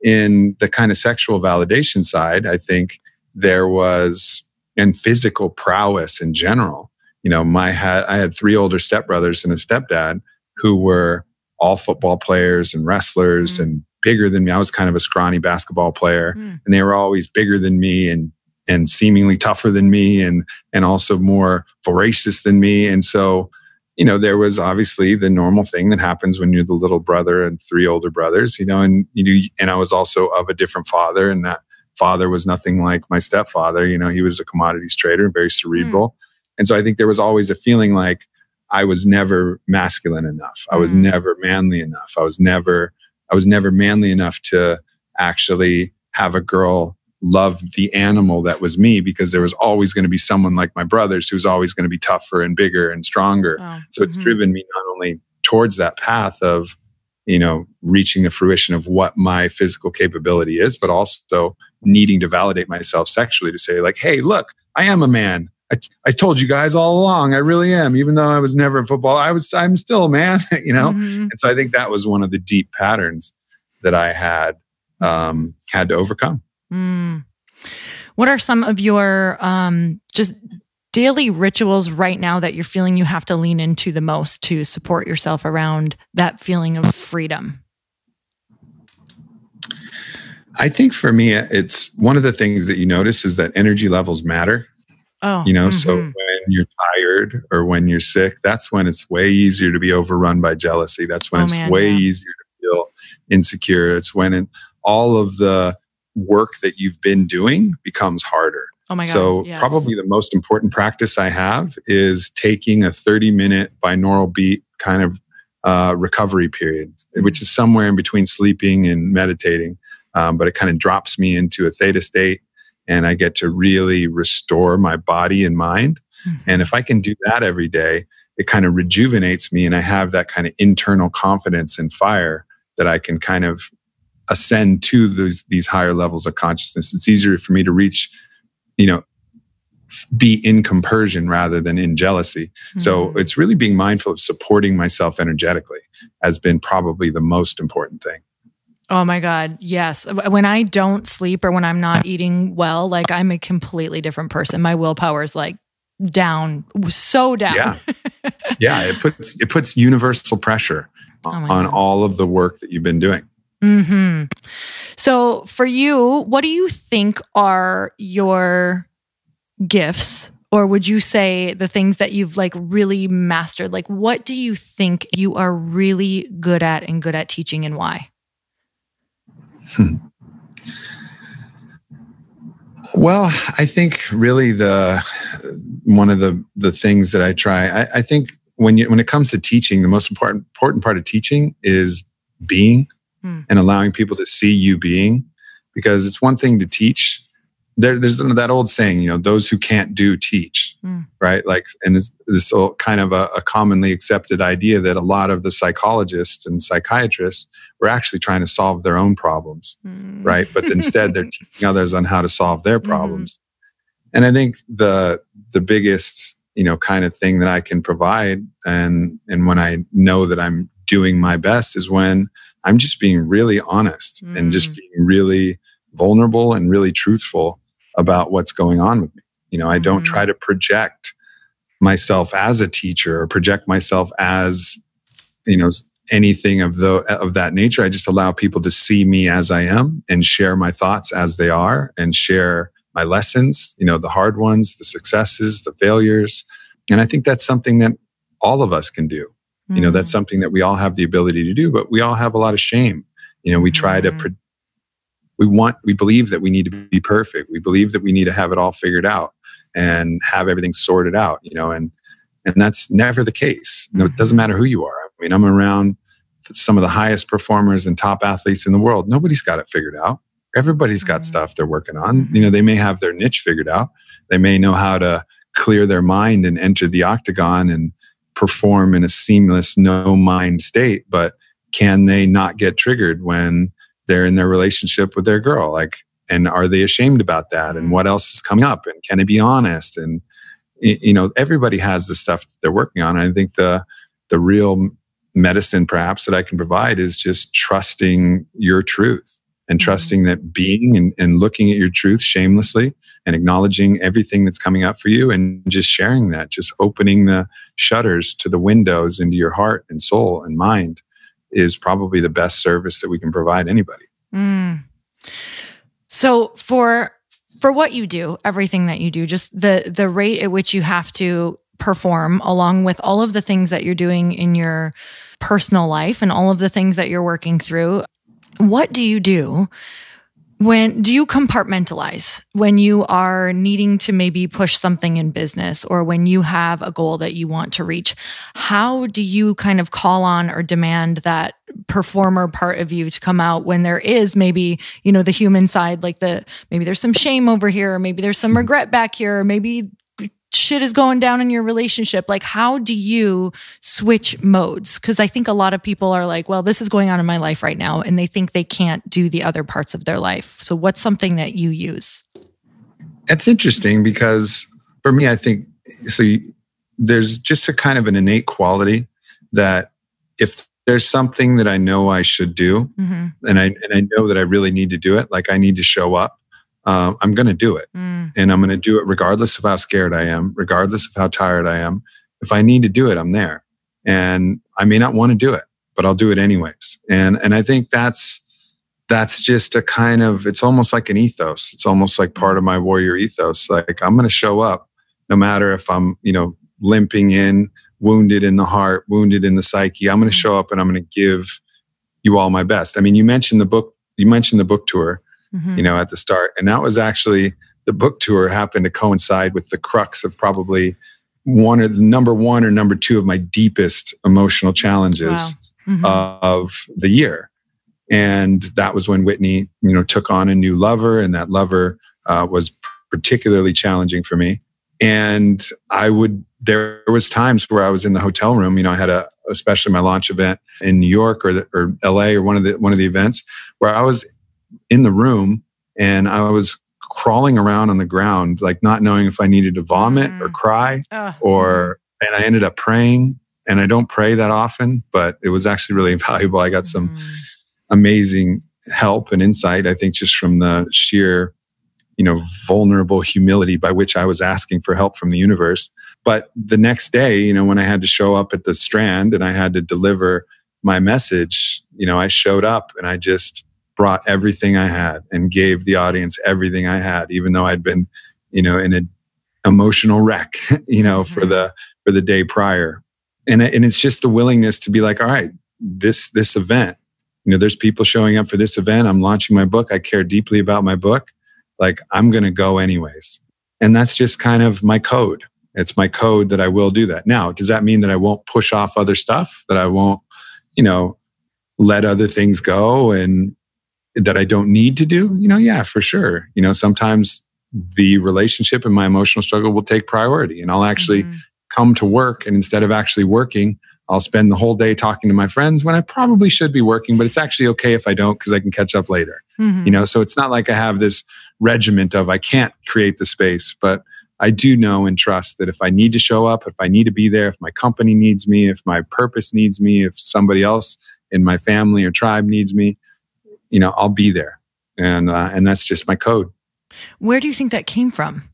in the kind of sexual validation side, I think there was and physical prowess in general. You know, my had I had three older stepbrothers and a stepdad who were all football players and wrestlers mm. and bigger than me. I was kind of a scrawny basketball player, mm. and they were always bigger than me and and seemingly tougher than me and and also more voracious than me. And so, you know, there was obviously the normal thing that happens when you're the little brother and three older brothers, you know, and you know, and I was also of a different father, and that father was nothing like my stepfather. You know, he was a commodities trader, very cerebral. Mm. And so I think there was always a feeling like I was never masculine enough. I was mm. never manly enough. I was never I was never manly enough to actually have a girl love the animal that was me because there was always going to be someone like my brothers who was always going to be tougher and bigger and stronger. Oh, so it's mm-hmm. driven me not only towards that path of, you know, reaching the fruition of what my physical capability is, but also needing to validate myself sexually to say, like, hey, look, I am a man. I, I told you guys all along, I really am. Even though I was never in football, I was, I'm still a man, you know? Mm-hmm. And so I think that was one of the deep patterns that I had, um, had to overcome. Mm.
What are some of your, um, just daily rituals right now that you're feeling you have to lean into the most to support yourself around that feeling of freedom?
I think for me, it's one of the things that you notice is that energy levels matter. Oh, you know, mm-hmm. so when you're tired or when you're sick, that's when it's way easier to be overrun by jealousy. That's when oh, it's man, way yeah. easier to feel insecure. It's when it, all of the work that you've been doing becomes harder.
Oh my God.
So, yes. probably the most important practice I have is taking a 30 minute binaural beat kind of uh, recovery period, which is somewhere in between sleeping and meditating. Um, but it kind of drops me into a theta state and I get to really restore my body and mind. Mm-hmm. And if I can do that every day, it kind of rejuvenates me and I have that kind of internal confidence and fire that I can kind of ascend to those these higher levels of consciousness. It's easier for me to reach, you know, be in compersion rather than in jealousy. Mm-hmm. So it's really being mindful of supporting myself energetically has been probably the most important thing.
Oh my God. Yes. When I don't sleep or when I'm not eating well, like I'm a completely different person. My willpower is like down, so down.
Yeah. yeah. It puts, it puts universal pressure oh on God. all of the work that you've been doing.
Hmm So for you, what do you think are your gifts? Or would you say the things that you've like really mastered? Like what do you think you are really good at and good at teaching and why? Hmm.
well i think really the one of the the things that i try i, I think when you when it comes to teaching the most important important part of teaching is being hmm. and allowing people to see you being because it's one thing to teach there, there's that old saying, you know, those who can't do teach, mm. right? Like, and it's this kind of a, a, commonly accepted idea that a lot of the psychologists and psychiatrists were actually trying to solve their own problems, mm. right? But instead, they're teaching others on how to solve their mm-hmm. problems. Mm-hmm. And I think the the biggest, you know, kind of thing that I can provide, and and when I know that I'm doing my best, is when I'm just being really honest mm. and just mm. being really vulnerable and really truthful about what's going on with me. You know, I don't mm-hmm. try to project myself as a teacher or project myself as, you know, anything of the of that nature. I just allow people to see me as I am and share my thoughts as they are and share my lessons, you know, the hard ones, the successes, the failures. And I think that's something that all of us can do. Mm-hmm. You know, that's mm. something that we all have the ability to do, but we all have a lot of shame. You know, we try mm-hmm. to pre- we want we believe that we need to be perfect we believe that we need to have it all figured out and have everything sorted out you know and and that's never the case you know, it doesn't mm-hmm. matter who you are i mean i'm around some of the highest performers and top athletes in the world nobody's got it figured out everybody's got mm-hmm. stuff they're working on you know they may have their niche figured out they may know how to clear their mind and enter the octagon and perform in a seamless no mind state but can they not get triggered when they're in their relationship with their girl? Like and are they ashamed about that? And mm-hmm. what else is coming up? And can they be honest? And you know everybody has the stuff they're working on. And i think the the real medicine perhaps that i can provide is just trusting your truth and mm-hmm. trusting that being and, and looking at your truth shamelessly and acknowledging everything that's coming up for you and just sharing that just opening the shutters to the windows into your heart and soul and mind is probably the best service that we can provide anybody. Mm.
So for for what you do, everything that you do, just the the rate at which you have to perform along with all of the things that you're doing in your personal life and all of the things that you're working through, what do you do when do you compartmentalize when you are needing to maybe push something in business or when you have a goal that you want to reach? How do you kind of call on or demand that performer part of you to come out when there is maybe, you know, the human side, like the maybe there's some shame over here, or maybe there's some hmm. regret back here, or maybe shit is going down in your relationship like how do you switch modes? Because i think a lot of people are like well this is going on in my life right now and they think they can't do the other parts of their life. So what's something that you use?
That's interesting because for me i think so you, there's just a kind of an innate quality that if there's something that i know i should do mm-hmm. and i and i know that i really need to do it like i need to show up um, I'm going to do it. Mm. And I'm going to do it regardless of how scared I am, regardless of how tired I am. If I need to do it, I'm there. And I may not want to do it, but I'll do it anyways. And, and I think that's, that's just a kind of, it's almost like an ethos. It's almost like part of my warrior ethos. Like I'm going to show up no matter if I'm, you know, limping in, wounded in the heart, wounded in the psyche. I'm going to mm. show up and I'm going to give you all my best. I mean, you mentioned the book, you mentioned the book tour mm-hmm. you know, at the start. And that was actually the book tour happened to coincide with the crux of probably one or the number one or number two of my deepest emotional challenges wow. mm-hmm. of the year. And that was when Whitney, you know, took on a new lover, and that lover uh, was particularly challenging for me. And I would, there was times where I was in the hotel room. You know, I had a, especially my launch event in New York or the, or L.A. or one of the one of the events where I was in the room and I was crawling around on the ground, like not knowing if I needed to vomit mm. or cry uh, or, and I ended up praying. And I don't pray that often, but it was actually really valuable. I got some mm. amazing help and insight. I think just from the sheer, you know, vulnerable humility by which I was asking for help from the universe. But the next day, you know, when I had to show up at the strand and I had to deliver my message, you know, I showed up and I just brought everything I had and gave the audience everything I had, even though I'd been, you know, in an emotional wreck, you know, mm-hmm. for the for the day prior. And and it's just the willingness to be like, all right, this this event, you know, there's people showing up for this event. I'm launching my book. I care deeply about my book. Like I'm going to go anyways. And that's just kind of my code. It's my code that I will do that. Now, does that mean that I won't push off other stuff? That I won't, you know, let other things go and that I don't need to do? You know, yeah, for sure. You know, sometimes the relationship and my emotional struggle will take priority and I'll actually mm-hmm. come to work and instead of actually working, I'll spend the whole day talking to my friends when I probably should be working, but it's actually okay if I don't because I can catch up later. Mm-hmm. You know, so it's not like I have this regiment of I can't create the space, but I do know and trust that if I need to show up, if I need to be there, if my company needs me, if my purpose needs me, if somebody else in my family or tribe needs me, you know, I'll be there. And uh, and that's just my code.
Where do you think that came from?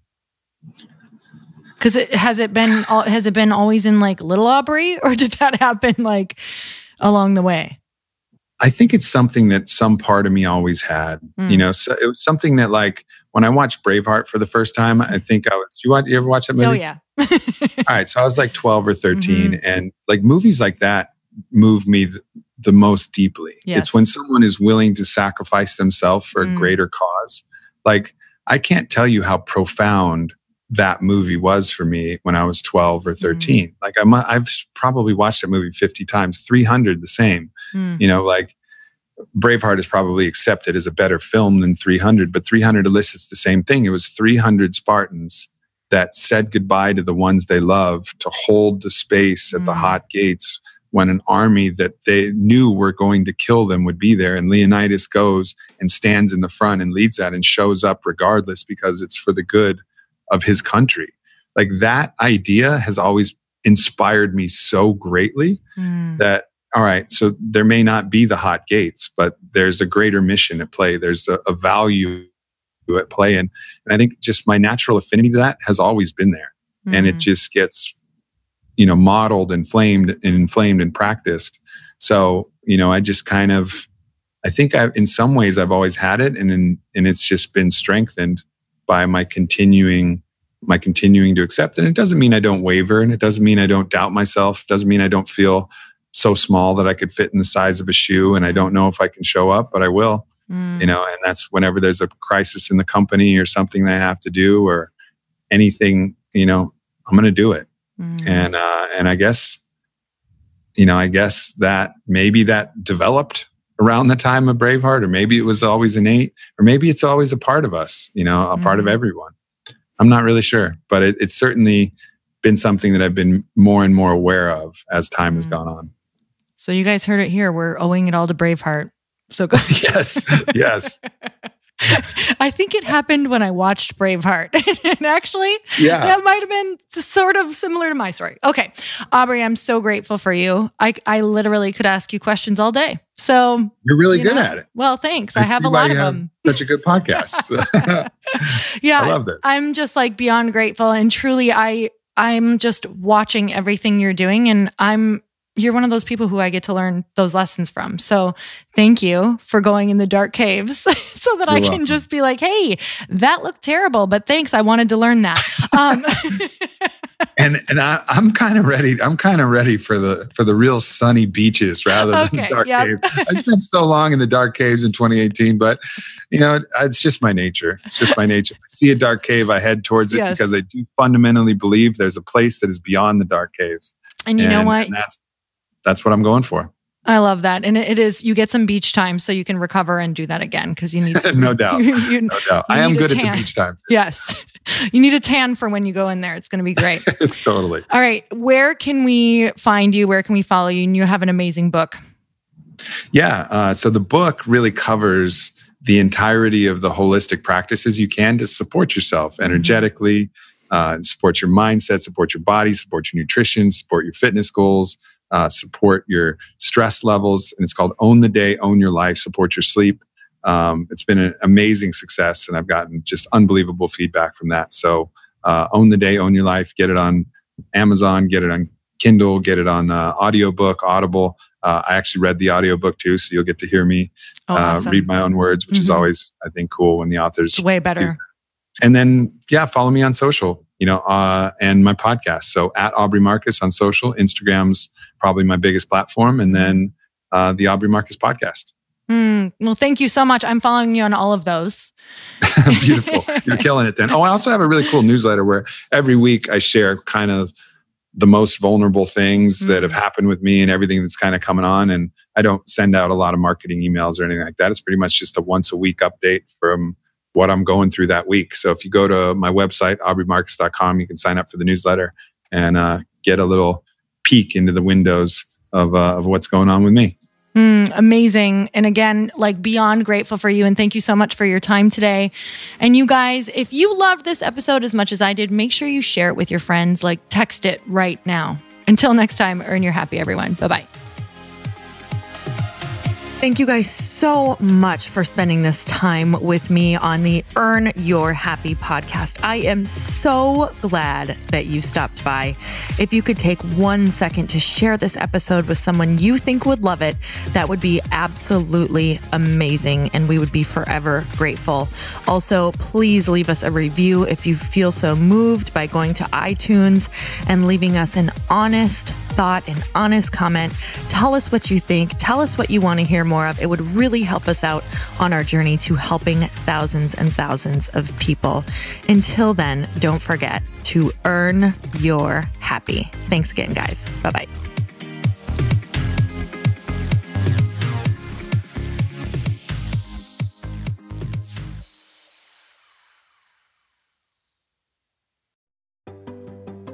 Because it has it been has it been always in like Little Aubrey, or did that happen like along the way?
I think it's something that some part of me always had. Mm. You know, so it was something that like when I watched Braveheart for the first time, I think I was. Do you, watch, you ever watch that movie?
Oh yeah.
All right, so I was like twelve or 13 mm-hmm. and like movies like that move me th- the most deeply. Yes. It's when someone is willing to sacrifice themselves for mm. a greater cause. Like I can't tell you how profound that movie was for me when I was 12 or 13. Mm. Like I'm, I've probably watched that movie 50 times, 300 the same. Mm. You know, like Braveheart is probably accepted as a better film than 300, but 300 elicits the same thing. It was 300 Spartans that said goodbye to the ones they love to hold the space at mm. the hot gates when an army that they knew were going to kill them would be there. And Leonidas goes and stands in the front and leads that and shows up regardless because it's for the good of his country. Like that idea has always inspired me so greatly mm. that, all right, so there may not be the hot gates, but there's a greater mission at play. There's a, a value at play. And, and I think just my natural affinity to that has always been there. Mm. And it hmm. just gets you know modeled and flamed and inflamed and practiced. So you know i just kind of i think i in some ways i've always had it and in, and it's just been strengthened by my continuing my continuing to accept. And it doesn't mean i don't waver and it doesn't mean i don't doubt myself. It doesn't mean i don't feel so small that i could fit in the size of a shoe and i don't know if i can show up but i will. Mm. you know and that's whenever there's a crisis in the company or something that i have to do or anything you know i'm going to do it Mm. And uh, and I guess, you know, I guess that maybe that developed around the time of Braveheart, or maybe it was always innate, or maybe it's always a part of us, you know, a mm. part of mm. everyone. I'm not really sure, but it, it's certainly been something that I've been more and more aware of as time mm. has gone on.
So you guys heard it here. We're owing it all to Braveheart. So go.
yes, yes.
I think it happened when I watched Braveheart. and actually,
yeah.
that might have been sort of similar to my story. Okay. Aubrey, I'm so grateful for you. I, I literally could ask you questions all day. So
you're really you good know, at it.
Well, thanks. I, I have a lot of them.
Such a good podcast.
yeah.
I love this.
I'm just like beyond grateful. And truly, I, I'm just watching everything you're doing and I'm you're one of those people who I get to learn those lessons from. So thank you for going in the dark caves so that you're I can welcome. just be like, hey, that looked terrible, but thanks. I wanted to learn that. Um,
and and I, am kind of ready. I'm kind of ready for the for the real sunny beaches rather than okay, dark yep. caves. I spent so long in the dark caves in 2018, but you know, it's just my nature. It's just my nature. I see a dark cave, I head towards it yes. because I do fundamentally believe there's a place that is beyond the dark caves.
And you and, know what?
that's that's what I'm going for.
I love that. And it is, you get some beach time so you can recover and do that again because you need
to, no doubt. You, you, no doubt. I am good at the beach time.
Yes. You need a tan for when you go in there. It's going to be great.
totally.
All right. Where can we find you? Where can we follow you? And you have an amazing book.
Yeah. Uh, so the book really covers the entirety of the holistic practices you can to support yourself mm-hmm. energetically, uh, support your mindset, support your body, support your nutrition, support your fitness goals uh, support your stress levels. And it's called Own the Day, Own Your Life, support your sleep. um, it's been an amazing success, and I've gotten just unbelievable feedback from that. So, uh, own the day, own your life. Get it on Amazon, get it on Kindle, get it on uh, audiobook, Audible. Uh, I actually read the audiobook too, so you'll get to hear me oh, uh, awesome. read my own words, which mm-hmm. is always, I think, cool when the authors.
It's way better.
And then, yeah, follow me on social, you know, uh, and my podcast. So at Aubrey Marcus on social, Instagram's probably my biggest platform, and then uh, the Aubrey Marcus podcast.
Mm, well, thank you so much. I'm following you on all of those.
Beautiful. You're killing it then. Oh, I also have a really cool newsletter where every week I share kind of the most vulnerable things mm. that have mm. happened with me and everything that's kind of coming on. And I don't send out a lot of marketing emails or anything like that. It's pretty much just a once a week update from what I'm going through that week. So if you go to my website, aubreymarcus.com, you can sign up for the newsletter and uh, get a little peek into the windows of, uh, of what's going on with me.
Mm, amazing. And again, like beyond grateful for you. And thank you so much for your time today. And you guys, if you loved this episode as much as I did, make sure you share it with your friends. Like text it right now. Until next time, earn your happy, everyone. Bye bye. Thank you guys so much for spending this time with me on the Earn Your Happy podcast. I am so glad that you stopped by. If you could take one second to share this episode with someone you think would love it, that would be absolutely amazing. And we would be forever grateful. Also, please leave us a review if you feel so moved by going to iTunes and leaving us an honest, thought, an honest comment. Tell us what you think. Tell us what you want to hear more of. It would really help us out on our journey to helping thousands and thousands of people. Until then, don't forget to earn your happy. Thanks again, guys. Bye bye.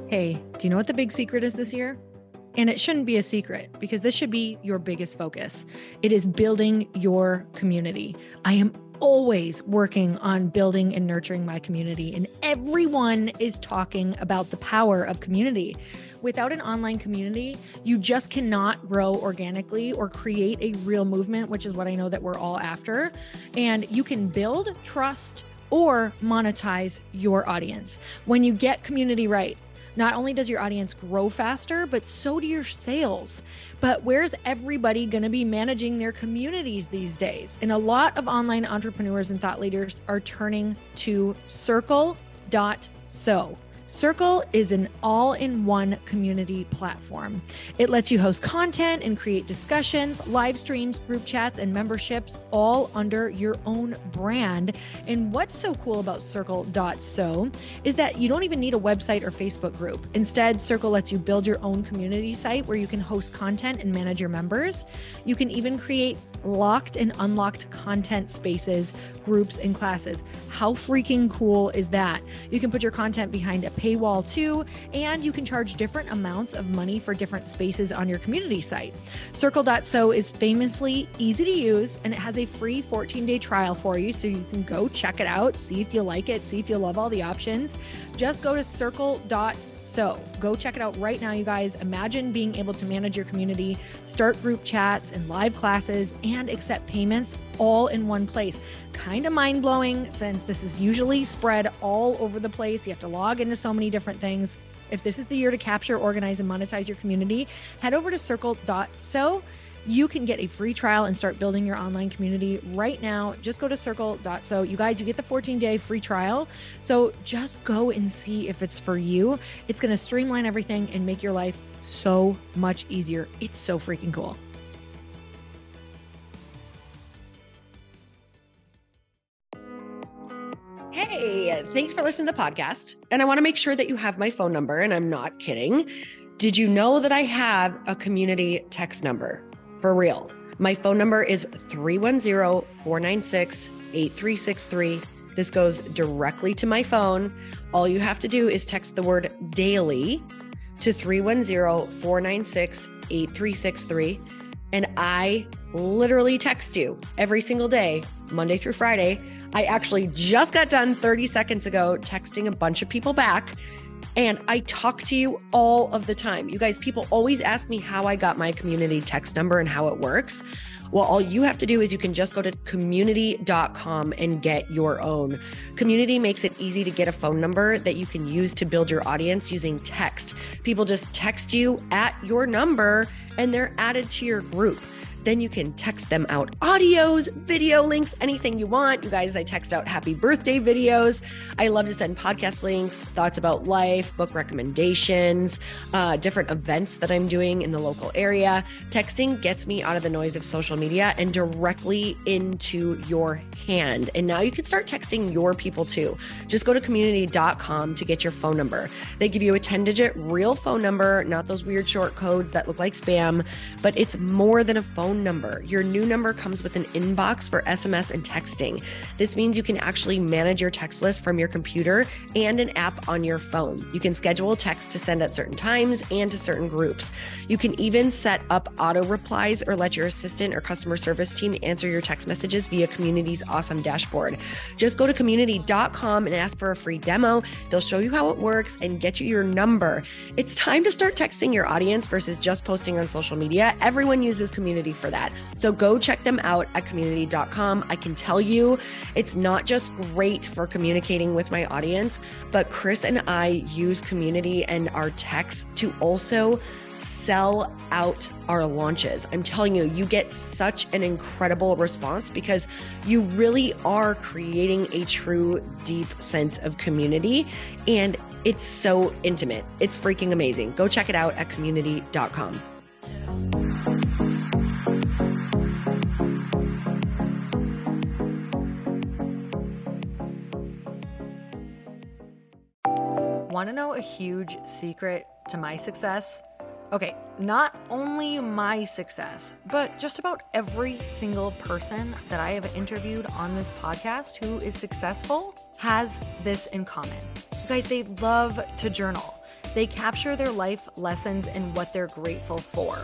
Hey, do you know what the big secret is this year? And it shouldn't be a secret because this should be your biggest focus. It is building your community. I am always working on building and nurturing my community, and everyone is talking about the power of community. Without an online community, you just cannot grow organically or create a real movement, which is what I know that we're all after. And you can build trust or monetize your audience. When you get community right, not only does your audience grow faster, but so do your sales. But where's everybody going to be managing their communities these days? And a lot of online entrepreneurs and thought leaders are turning to circle.so. Circle is an all in one community platform. It lets you host content and create discussions, live streams, group chats, and memberships all under your own brand. And what's so cool about Circle.so is that you don't even need a website or Facebook group. Instead, Circle lets you build your own community site where you can host content and manage your members. You can even create locked and unlocked content spaces, groups, and classes. How freaking cool is that? You can put your content behind a paywall too, and you can charge different amounts of money for different spaces on your community site. Circle.so is famously easy to use and it has a free 14 day trial for you. So you can go check it out, see if you like it, see if you love all the options. Just go to circle.so. Go check it out right now, you guys. Imagine being able to manage your community, start group chats and live classes, and accept payments all in one place. Kind of mind blowing since this is usually spread all over the place. You have to log into so many different things. If this is the year to capture, organize, and monetize your community, head over to circle.so. You can get a free trial and start building your online community right now. Just go to circle.so. You guys, you get the 14 day free trial. So just go and see if it's for you. It's going to streamline everything and make your life so much easier. It's so freaking cool. Hey, thanks for listening to the podcast. And I want to make sure that you have my phone number, and I'm not kidding. Did you know that I have a community text number? For real. My phone number is 310 496 8363. This goes directly to my phone. All you have to do is text the word daily to 310 496 8363. And I literally text you every single day, Monday through Friday I actually just got done 30 seconds ago texting a bunch of people back
And I talk to you all of the time. You guys, people always ask me how I got my community text number and how it works. Well, all you have to do is you can just go to community.com and get your own. Community makes it easy to get a phone number that you can use to build your audience using text. People just text you at your number and they're added to your group. Then you can text them out audios, video links, anything you want. You guys, I text out happy birthday videos. I love to send podcast links, thoughts about life, book recommendations, uh, different events that I'm doing in the local area. Texting gets me out of the noise of social media and directly into your hand. And now you can start texting your people too. Just go to community.com to get your phone number. They give you a 10 digit real phone number, not those weird short codes that look like spam, but it's more than a phone phone number. Your new number comes with an inbox for SMS and texting. This means you can actually manage your text list from your computer and an app on your phone. You can schedule texts to send at certain times and to certain groups. You can even set up auto replies or let your assistant or customer service team answer your text messages via Community's awesome dashboard. Just go to community.com and ask for a free demo. They'll show you how it works and get you your number. It's time to start texting your audience versus just posting on social media. Everyone uses Community for for that. So go check them out at community.com. I can tell you it's not just great for communicating with my audience, but Chris and I use community and our text to also sell out our launches. I'm telling you, you get such an incredible response because you really are creating a true, deep sense of community. And it's so intimate. It's freaking amazing. Go check it out at community.com.
Want to know a huge secret to my success? Okay, not only my success, but just about every single person that I have interviewed on this podcast who is successful has this in common. You guys, they love to journal. They capture their life lessons and what they're grateful for.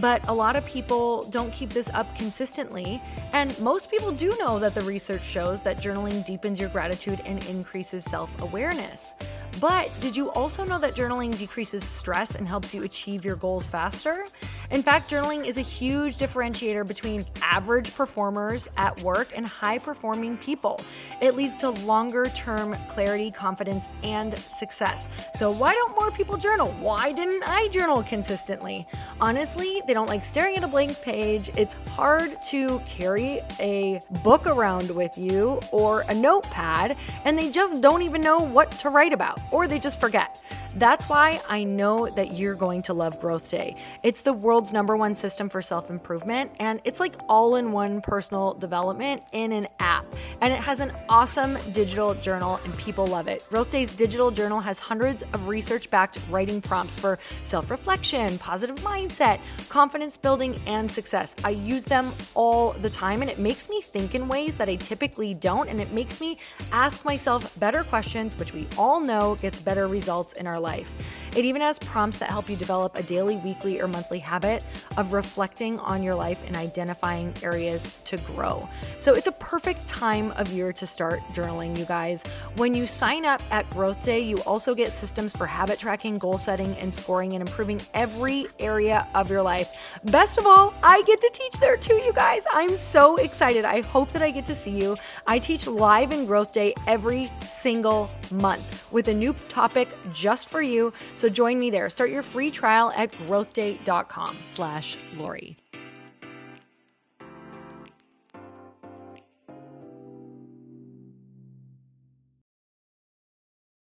But a lot of people don't keep this up consistently. And most people do know that the research shows that journaling deepens your gratitude and increases self awareness. But did you also know that journaling decreases stress and helps you achieve your goals faster? In fact, journaling is a huge differentiator between average performers at work and high performing people. It leads to longer term clarity, confidence, and success. So, why don't more people journal? Why didn't I journal consistently? Honestly, they don't like staring at a blank page. It's hard to carry a book around with you or a notepad, and they just don't even know what to write about, or they just forget. That's why I know that you're going to love Growth Day. It's the world's number one system for self improvement, and it's like all in one personal development in an app. And it has an awesome digital journal, and people love it. Growth Day's digital journal has hundreds of research backed writing prompts for self reflection, positive mindset, confidence building, and success. I use them all the time, and it makes me think in ways that I typically don't, and it makes me ask myself better questions, which we all know gets better results in our our life. It even has prompts that help you develop a daily, weekly, or monthly habit of reflecting on your life and identifying areas to grow. So it's a perfect time of year to start journaling, you guys. When you sign up at Growth Day, you also get systems for habit tracking, goal setting, and scoring and improving every area of your life. Best of all, I get to teach there too, you guys. I'm so excited. I hope that I get to see you. I teach live in Growth Day every single month with a new topic just for you. So join me there. Start your free trial at growthday.com slash Lori.